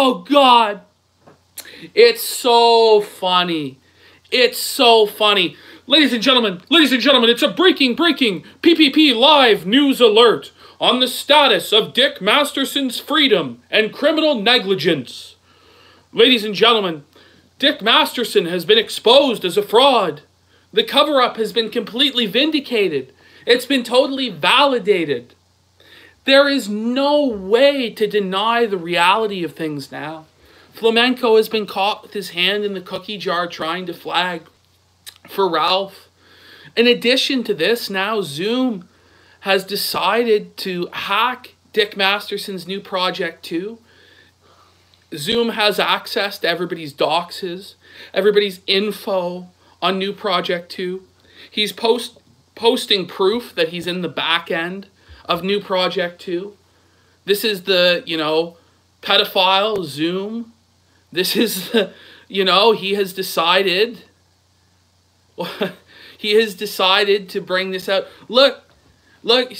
Oh God. It's so funny. It's so funny. Ladies and gentlemen, ladies and gentlemen, it's a breaking, breaking PPP live news alert on the status of Dick Masterson's freedom and criminal negligence. Ladies and gentlemen, Dick Masterson has been exposed as a fraud. The cover up has been completely vindicated. It's been totally validated. There is no way to deny the reality of things now. Flamenco has been caught with his hand in the cookie jar trying to flag for Ralph. In addition to this, now Zoom has decided to hack Dick Masterson's new project too. Zoom has access to everybody's doxes, everybody's info on new project 2. He's post posting proof that he's in the back end of new project 2. This is the, you know, pedophile Zoom. This is the, you know, he has decided he has decided to bring this out. Look, look,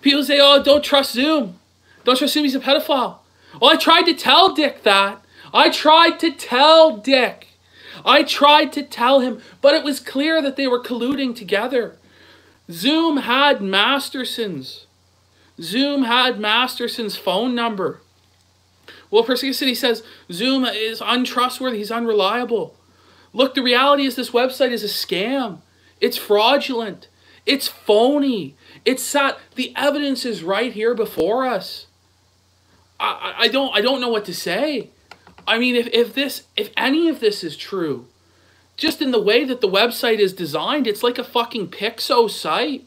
people say, oh, don't trust Zoom. Don't trust Zoom, he's a pedophile. Well, I tried to tell Dick that. I tried to tell Dick. I tried to tell him, but it was clear that they were colluding together. Zoom had Masterson's. Zoom had Masterson's phone number. Well, Perseus City says Zoom is untrustworthy, he's unreliable. Look, the reality is this website is a scam. It's fraudulent. It's phony. It's sad. The evidence is right here before us. I, I don't I don't know what to say. I mean, if, if this if any of this is true, just in the way that the website is designed, it's like a fucking Pixo site.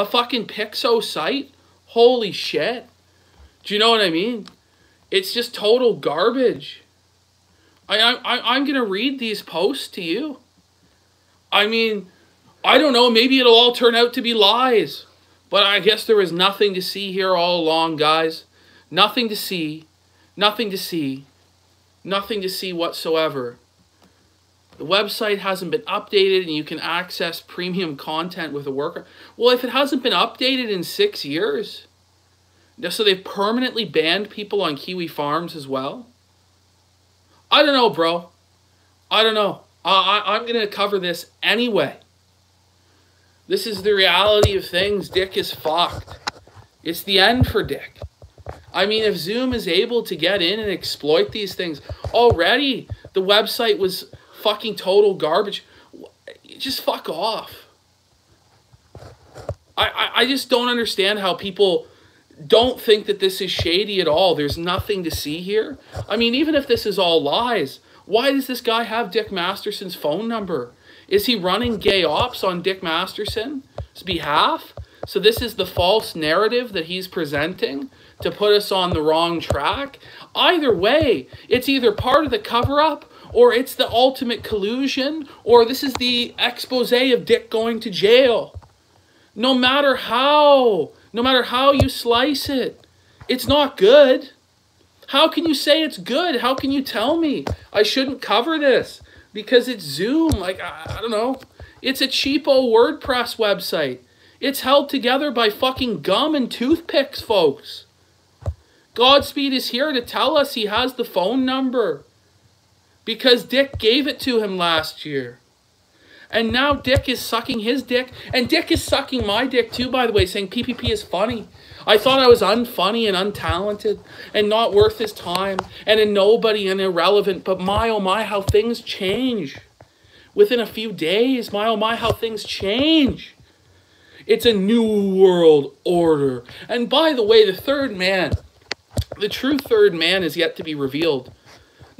A fucking Pixo site? Holy shit. Do you know what I mean? It's just total garbage. I, I, I'm going to read these posts to you. I mean, I don't know, maybe it'll all turn out to be lies. But I guess there was nothing to see here all along, guys. Nothing to see. Nothing to see. Nothing to see whatsoever. The website hasn't been updated and you can access premium content with a worker. Well, if it hasn't been updated in six years, so they've permanently banned people on Kiwi Farms as well? I don't know, bro. I don't know. I, I, I'm going to cover this anyway. This is the reality of things. Dick is fucked. It's the end for Dick. I mean, if Zoom is able to get in and exploit these things, already the website was fucking total garbage. Just fuck off. I, I, I just don't understand how people don't think that this is shady at all. There's nothing to see here. I mean, even if this is all lies, why does this guy have Dick Masterson's phone number? Is he running gay ops on Dick Masterson's behalf? So this is the false narrative that he's presenting to put us on the wrong track. Either way, it's either part of the cover-up or it's the ultimate collusion or this is the expose of Dick going to jail. No matter how no matter how you slice it. It's not good. How can you say it's good? How can you tell me I shouldn't cover this? Because it's Zoom. Like, I, I don't know. It's a cheapo WordPress website. It's held together by fucking gum and toothpicks, folks. Godspeed is here to tell us he has the phone number. Because Dick gave it to him last year. And now Dick is sucking his dick. And Dick is sucking my dick too, by the way, saying PPP is funny. I thought I was unfunny and untalented and not worth his time and a nobody and irrelevant. But my oh my, how things change. Within a few days, my oh my, how things change. It's a new world order. And by the way, the third man, the true third man is yet to be revealed.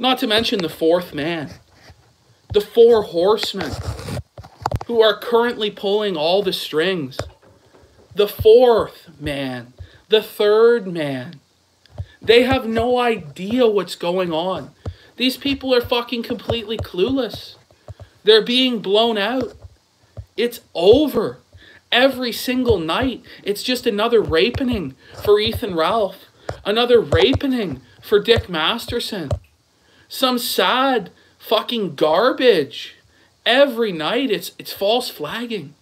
Not to mention the fourth man. The four horsemen who are currently pulling all the strings. The fourth man, the third man. They have no idea what's going on. These people are fucking completely clueless. They're being blown out. It's over. Every single night, it's just another rapening for Ethan Ralph. Another rapening for Dick Masterson. Some sad fucking garbage. Every night it's it's false flagging.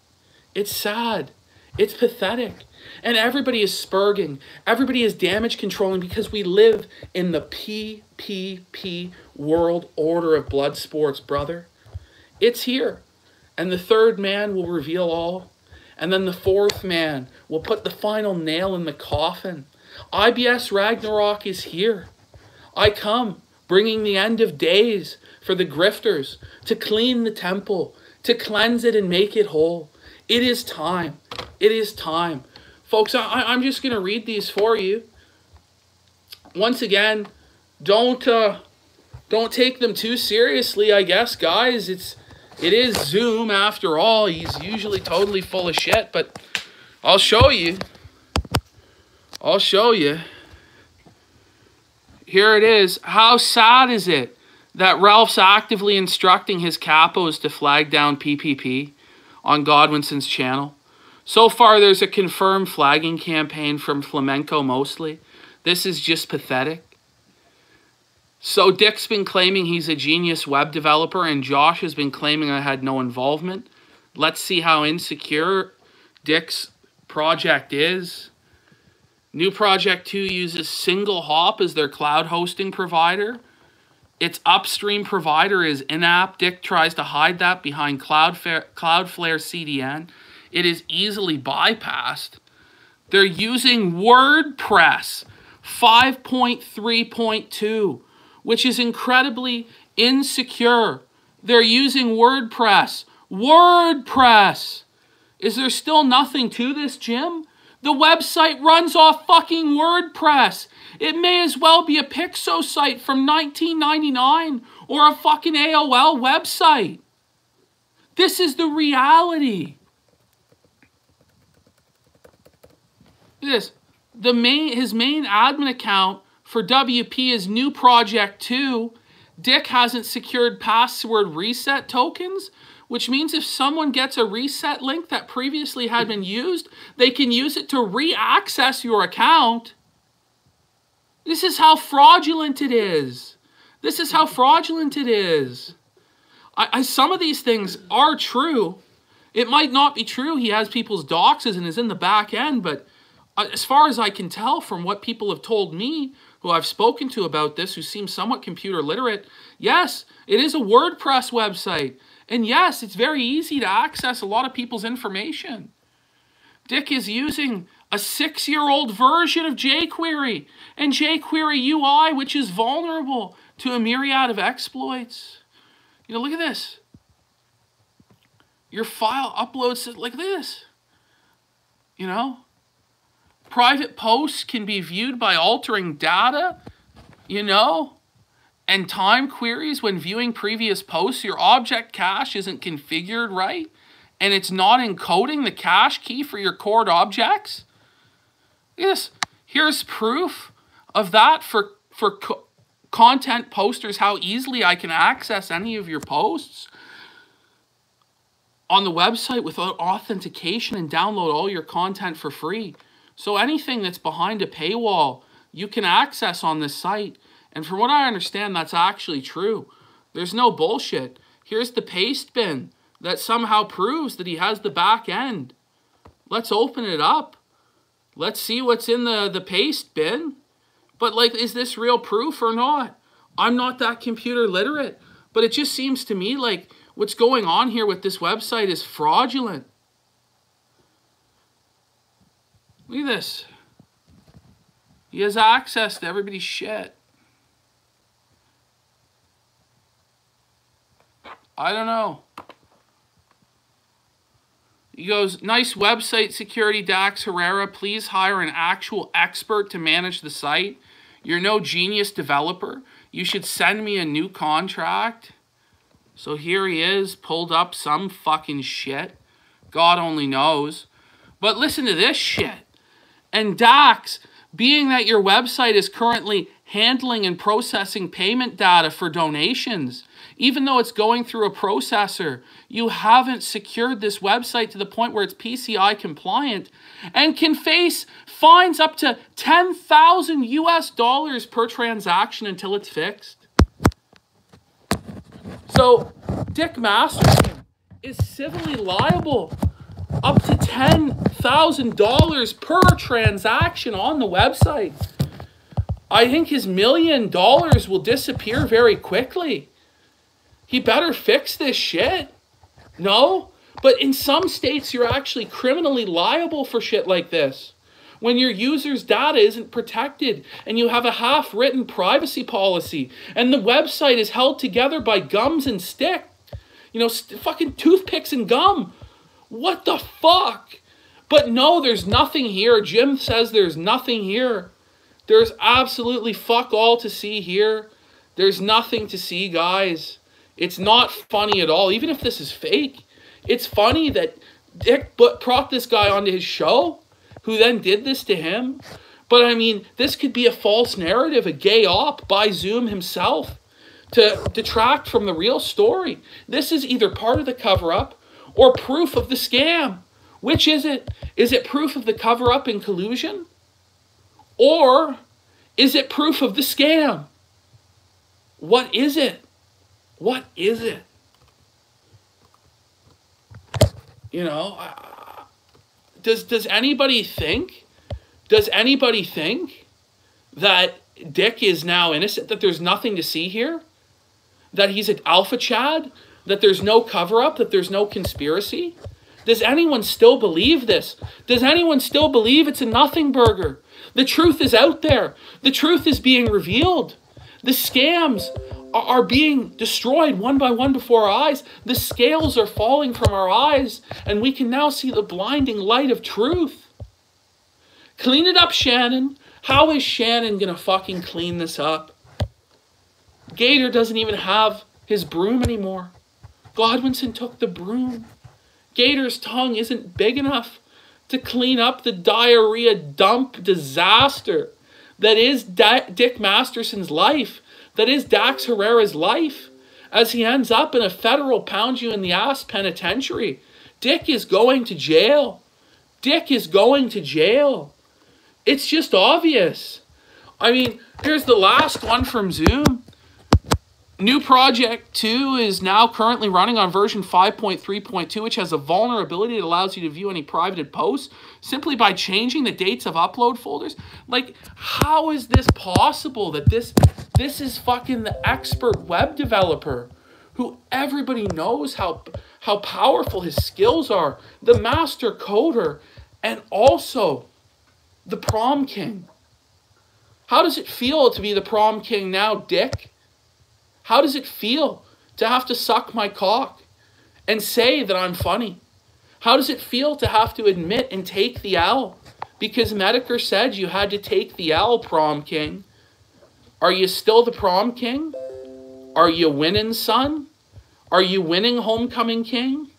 It's sad. It's pathetic. And everybody is spurging. Everybody is damage controlling because we live in the PPP world order of blood sports, brother. It's here. And the third man will reveal all. And then the fourth man will put the final nail in the coffin. IBS Ragnarok is here. I come, bringing the end of days for the grifters to clean the temple, to cleanse it and make it whole. It is time. It is time. Folks, I, am just going to read these for you. Once again, don't uh, don't take them too seriously, I guess, guys. It's it is Zoom after all. He's usually totally full of shit, but I'll show you. I'll show you. Here it is. How sad is it that Ralph's actively instructing his capos to flag down PPP on Godwinson's channel? So far, there's a confirmed flagging campaign from Flamenco mostly. This is just pathetic. So Dick's been claiming he's a genius web developer, and Josh has been claiming I had no involvement. Let's see how insecure Dick's project is. New Project 2 uses SingleHop as their cloud hosting provider. Its upstream provider is INAP. Dick tries to hide that behind Cloudflare, Cloudflare CDN it is easily bypassed. They're using WordPress 5.3.2, which is incredibly insecure. They're using WordPress. WordPress! Is there still nothing to this, Jim? The website runs off fucking WordPress. It may as well be a Pixo site from 1999 or a fucking AOL website. This is the reality. this. The main his main admin account for WP is new project 2. Dick hasn't secured password reset tokens, which means if someone gets a reset link that previously had been used, they can use it to re-access your account. This is how fraudulent it is. This is how fraudulent it is. I, I, some of these things are true. It might not be true. He has people's doxes and is in the back end, but uh, as far as I can tell from what people have told me, who I've spoken to about this, who seem somewhat computer literate, yes, it is a WordPress website. And yes, it's very easy to access a lot of people's information. Dick is using a six-year-old version of jQuery and jQuery UI, which is vulnerable to a myriad of exploits. You know, look at this. Your file uploads it like this. You know, Private posts can be viewed by altering data, you know, and time queries when viewing previous posts. Your object cache isn't configured right, and it's not encoding the cache key for your cord objects. Yes, here's proof of that for, for co content posters, how easily I can access any of your posts on the website without authentication and download all your content for free. So anything that's behind a paywall, you can access on this site. And from what I understand, that's actually true. There's no bullshit. Here's the paste bin that somehow proves that he has the back end. Let's open it up. Let's see what's in the, the paste bin. But like, is this real proof or not? I'm not that computer literate. But it just seems to me like what's going on here with this website is fraudulent. Look at this. He has access to everybody's shit. I don't know. He goes, nice website security, Dax Herrera. Please hire an actual expert to manage the site. You're no genius developer. You should send me a new contract. So here he is, pulled up some fucking shit. God only knows. But listen to this shit. And Dax, being that your website is currently handling and processing payment data for donations, even though it's going through a processor, you haven't secured this website to the point where it's PCI compliant and can face fines up to 10,000 US dollars per transaction until it's fixed. So, Dick Masterson is civilly liable up to $10,000 per transaction on the website. I think his million dollars will disappear very quickly. He better fix this shit. No? But in some states, you're actually criminally liable for shit like this. When your user's data isn't protected and you have a half written privacy policy and the website is held together by gums and stick, you know, fucking toothpicks and gum. What the fuck? But no, there's nothing here. Jim says there's nothing here. There's absolutely fuck all to see here. There's nothing to see, guys. It's not funny at all, even if this is fake. It's funny that Dick brought this guy onto his show who then did this to him. But I mean, this could be a false narrative, a gay op by Zoom himself to detract from the real story. This is either part of the cover up or proof of the scam. Which is it? Is it proof of the cover up and collusion? Or is it proof of the scam? What is it? What is it? You know, does does anybody think? Does anybody think that Dick is now innocent? That there's nothing to see here? That he's an alpha Chad? That there's no cover up? That there's no conspiracy? Does anyone still believe this? Does anyone still believe it's a nothing burger? The truth is out there. The truth is being revealed. The scams are being destroyed one by one before our eyes. The scales are falling from our eyes, and we can now see the blinding light of truth. Clean it up, Shannon. How is Shannon going to fucking clean this up? Gator doesn't even have his broom anymore. Godwinson took the broom. Gator's tongue isn't big enough to clean up the diarrhea dump disaster that is Dick Masterson's life that is Dax Herrera's life as he ends up in a federal pound you in the ass penitentiary. Dick is going to jail. Dick is going to jail. It's just obvious. I mean, here's the last one from Zoom. New Project 2 is now currently running on version 5.3.2, which has a vulnerability that allows you to view any private posts simply by changing the dates of upload folders. Like, how is this possible that this this is fucking the expert web developer who everybody knows how how powerful his skills are, the master coder, and also the prom king. How does it feel to be the prom king now, Dick? How does it feel to have to suck my cock and say that I'm funny? How does it feel to have to admit and take the L? Because Medicare said you had to take the L, prom king. Are you still the prom king? Are you winning, son? Are you winning, homecoming king?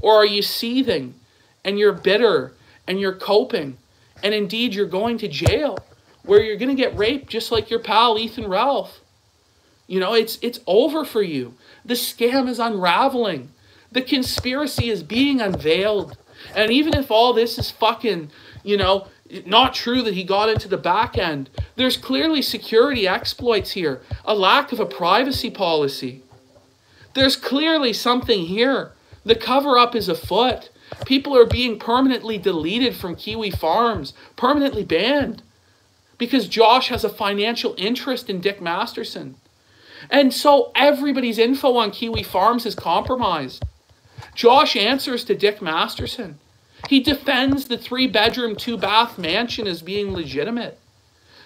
Or are you seething and you're bitter and you're coping and indeed you're going to jail where you're going to get raped just like your pal Ethan Ralph? You know, it's it's over for you. The scam is unraveling. The conspiracy is being unveiled. And even if all this is fucking, you know, not true that he got into the back end, there's clearly security exploits here, a lack of a privacy policy. There's clearly something here. The cover up is afoot. People are being permanently deleted from Kiwi Farms, permanently banned, because Josh has a financial interest in Dick Masterson. And so everybody's info on Kiwi Farms is compromised. Josh answers to Dick Masterson. He defends the three bedroom, two bath mansion as being legitimate.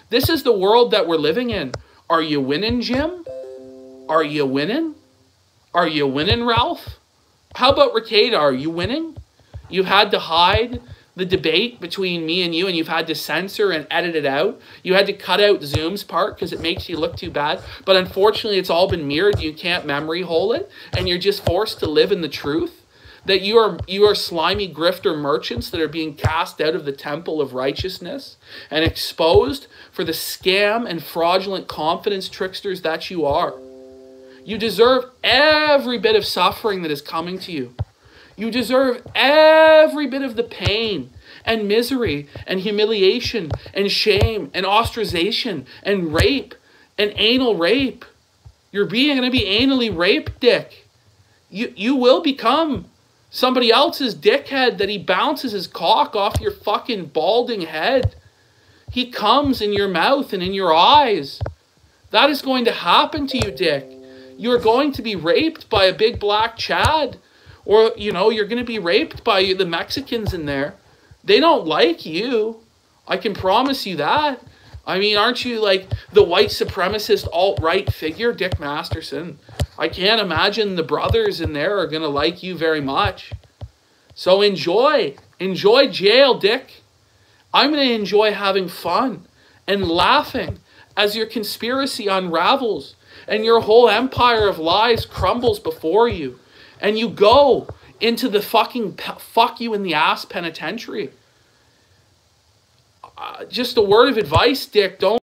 This is the world that we're living in. Are you winning, Jim? Are you winning? Are you winning, Ralph? How about Ricada? Are you winning? You had to hide the debate between me and you and you've had to censor and edit it out. You had to cut out Zoom's part because it makes you look too bad. But unfortunately, it's all been mirrored. You can't memory hole it and you're just forced to live in the truth that you are you are slimy grifter merchants that are being cast out of the temple of righteousness and exposed for the scam and fraudulent confidence tricksters that you are. You deserve every bit of suffering that is coming to you. You deserve every bit of the pain and misery and humiliation and shame and ostracization and rape and anal rape. You're being going to be anally raped, Dick. You, you will become somebody else's dickhead that he bounces his cock off your fucking balding head. He comes in your mouth and in your eyes. That is going to happen to you, Dick. You're going to be raped by a big black Chad. Or, you know, you're going to be raped by the Mexicans in there. They don't like you. I can promise you that. I mean, aren't you like the white supremacist alt right figure, Dick Masterson? I can't imagine the brothers in there are going to like you very much. So enjoy. Enjoy jail, Dick. I'm going to enjoy having fun and laughing as your conspiracy unravels and your whole empire of lies crumbles before you and you go into the fucking fuck you in the ass penitentiary. Uh, just a word of advice, Dick. Don't